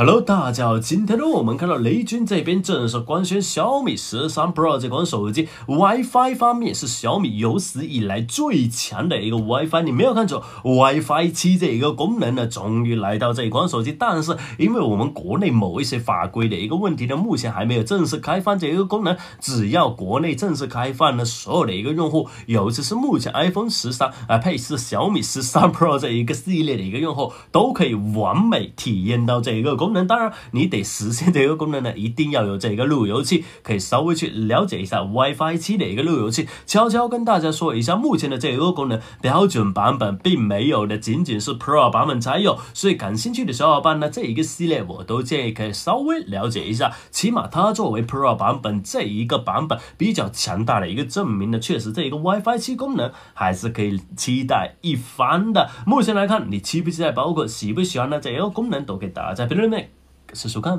Hello，大家好，今天呢，我们看到雷军这边正式官宣小米十三 Pro 这款手机 WiFi 方面是小米有史以来最强的一个 WiFi，你没有看错，WiFi 七这一个功能呢，终于来到这一款手机，但是因为我们国内某一些法规的一个问题呢，目前还没有正式开放这一个功能。只要国内正式开放呢，所有的一个用户，尤其是目前 iPhone 十三啊配置小米十三 Pro 这一个系列的一个用户，都可以完美体验到这一个功。功能当然，你得实现这个功能呢，一定要有这个路由器，可以稍微去了解一下 WiFi 七的一个路由器。悄悄跟大家说一下，目前的这个功能标准版本并没有的，仅仅是 Pro 版本才有。所以感兴趣的小伙伴呢，这一个系列我都建议可以稍微了解一下。起码它作为 Pro 版本这一个版本比较强大的一个证明呢，确实这一个 WiFi 七功能还是可以期待一番的。目前来看，你期不期待？包括喜不喜欢呢？这一个功能都可以打在评论里面。sesuka